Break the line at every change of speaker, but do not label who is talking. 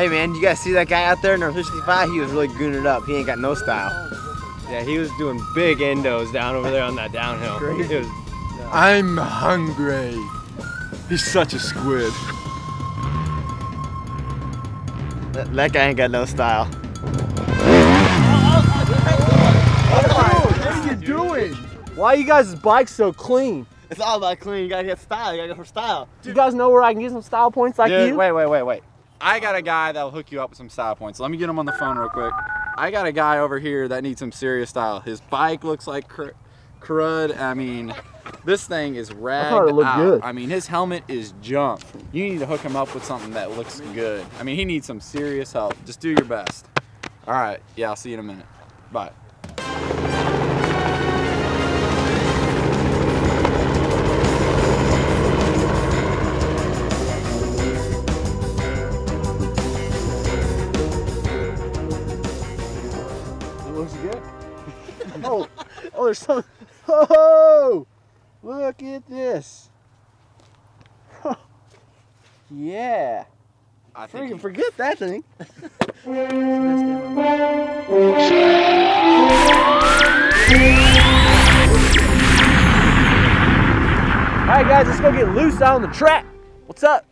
Hey man, you guys see that guy out there in number 65? He was really gooning it up. He ain't got no style.
Yeah, he was doing big endos down over there on that downhill.
Crazy.
It
I'm hungry. He's such a squid.
That, that guy ain't got no style.
What are you doing?
Why are you guys' bikes so clean?
It's all about clean. You gotta get style. You gotta get some style.
Do you guys know where I can get some style points like
Dude,
you?
wait, wait, wait, wait. I got a guy that'll hook you up with some style points. Let me get him on the phone real quick. I got a guy over here that needs some serious style. His bike looks like cr- crud. I mean, this thing is ragged
looked
out.
good.
I mean, his helmet is junk. You need to hook him up with something that looks good. I mean, he needs some serious help. Just do your best. All right. Yeah, I'll see you in a minute. Bye.
Looks good. oh, oh, there's some. Oh, look at this. yeah.
I think.
Freaking forget that thing. All right, guys, let's go get loose out on the track. What's up?